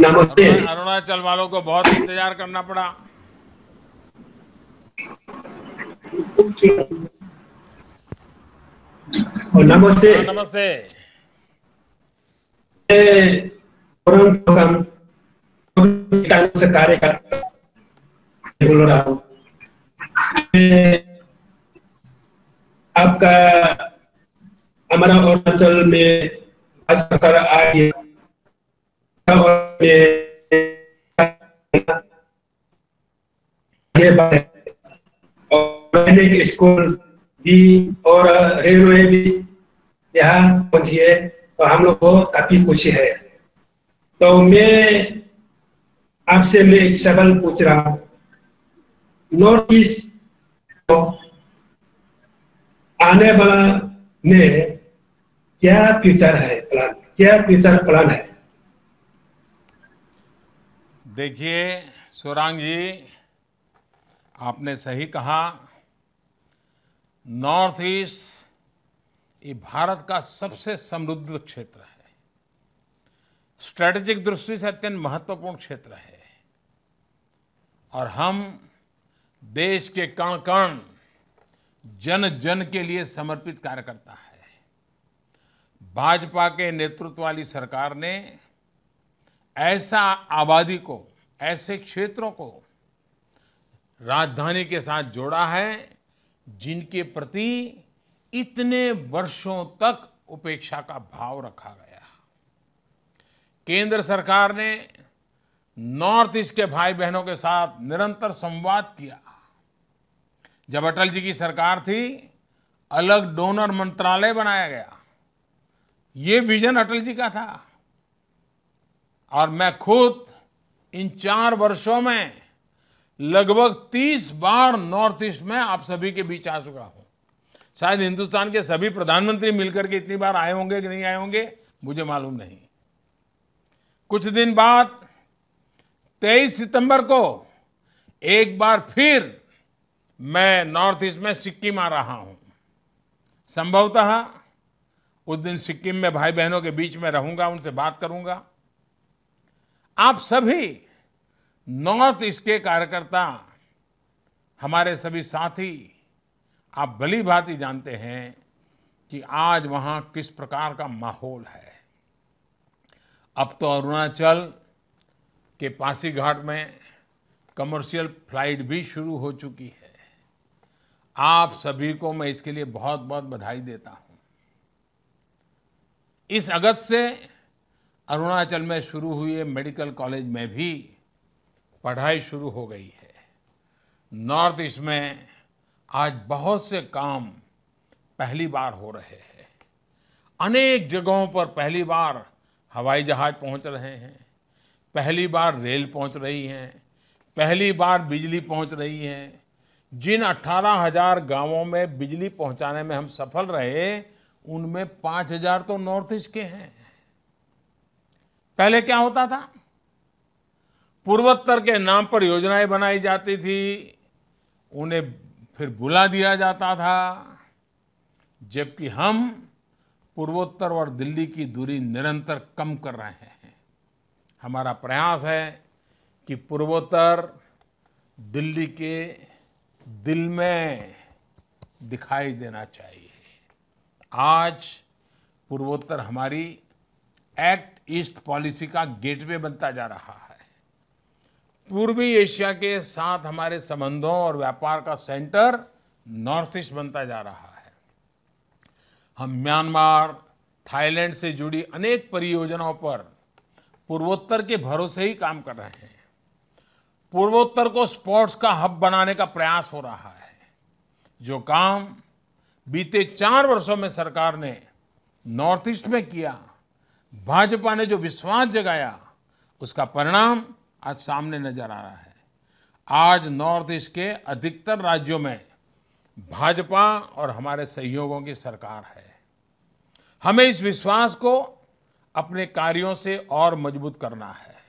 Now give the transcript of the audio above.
नमस्ते। अरुणाचल वालों को बहुत इंतज़ार करना पड़ा। और नमस्ते। हाँ, नमस्ते। से कार्य कर रहा हूँ आपका हमारा अरुणाचल में सरकार आई और स्कूल भी और रेलवे भी यहाँ पहुँची है और हम लोग को काफ़ी खुशी है तो मैं आपसे मैं एक सवाल पूछ रहा हूँ। नॉर्थ ईस्ट आने वाला में क्या फ्यूचर है प्लान क्या फ्यूचर प्लान है? देखिए, सोरांग जी, आपने सही कहा। नॉर्थ ईस्ट ये भारत का सबसे समृद्ध क्षेत्र है। स्ट्रेटेजिक दृष्टि से अत्यंत महत्वपूर्ण क्षेत्र है। और हम देश के कण कण जन जन के लिए समर्पित कार्य करता है। भाजपा के नेतृत्व वाली सरकार ने ऐसा आबादी को, ऐसे क्षेत्रों को राजधानी के साथ जोड़ा है, जिनके प्रति इतने वर्षों तक उपेक्षा का भाव रखा गया। केंद्र सरकार ने नॉर्थ ईस्ट के भाई बहनों के साथ निरंतर संवाद किया। जब अटल जी की सरकार थी, अलग डोनर मंत्रालय बनाया गया। ये विजन अटल जी का था। और मैं खुद इन चार वर्षों में लगभग तीस बार नॉर्थ ईस्ट में आप सभी के बीच आ चुका हूँ। शायद हिंदुस्तान के सभी प्रधानमंत्री मिलकर के इतनी बार आए होंगे कि नहीं आए होंगे, मुझे मालूम नहीं। कुछ दिन बाद 23 सितंबर को एक बार फिर मैं नॉर्थ ईस्ट में सिक्किम आ रहा हूँ। संभवतः उस दिन सिक्किम में भाई बहनों के बीच में रहूँगा, उनसे बात करूँगा। आप सभी नॉर्थ ईस्ट के कार्यकर्ता, हमारे सभी साथी, आप भली भांति जानते हैं कि आज वहाँ किस प्रकार का माहौल है। अब तो अरुणाचल के पासीघाट में कमर्शियल फ़्लाइट भी शुरू हो चुकी है। आप सभी को मैं इसके लिए बहुत बहुत बधाई देता हूँ। इस अगस्त से अरुणाचल में शुरू हुए मेडिकल कॉलेज में भी पढ़ाई शुरू हो गई है। नॉर्थ ईस्ट में आज बहुत से काम पहली बार हो रहे हैं। अनेक जगहों पर पहली बार हवाई जहाज़ पहुँच रहे हैं। पहली बार रेल पहुँच रही है। पहली बार बिजली पहुँच रही है। जिन 18,000 गाँवों में बिजली पहुँचाने में हम सफल रहे उनमें 5,000 तो नॉर्थ ईस्ट के हैं। पहले क्या होता था? पूर्वोत्तर के नाम पर योजनाएँ बनाई जाती थी उन्हें फिर बुला दिया जाता था। जबकि हम पूर्वोत्तर और दिल्ली की दूरी निरंतर कम कर रहे हैं। हमारा प्रयास है कि पूर्वोत्तर दिल्ली के दिल में दिखाई देना चाहिए। आज पूर्वोत्तर हमारी एक्ट ईस्ट पॉलिसी का गेटवे बनता जा रहा है। पूर्वी एशिया के साथ हमारे संबंधों और व्यापार का सेंटर नॉर्थ ईस्ट बनता जा रहा है। हम म्यांमार, थाईलैंड से जुड़ी अनेक परियोजनाओं पर पूर्वोत्तर के भरोसे ही काम कर रहे हैं। पूर्वोत्तर को स्पोर्ट्स का हब बनाने का प्रयास हो रहा है। जो काम बीते चार वर्षों में सरकार ने नॉर्थ ईस्ट में किया, भाजपा ने जो विश्वास जगाया, उसका परिणाम आज सामने नज़र आ रहा है। आज नॉर्थ ईस्ट के अधिकतर राज्यों में भाजपा और हमारे सहयोगों की सरकार है। हमें इस विश्वास को अपने कार्यों से और मज़बूत करना है।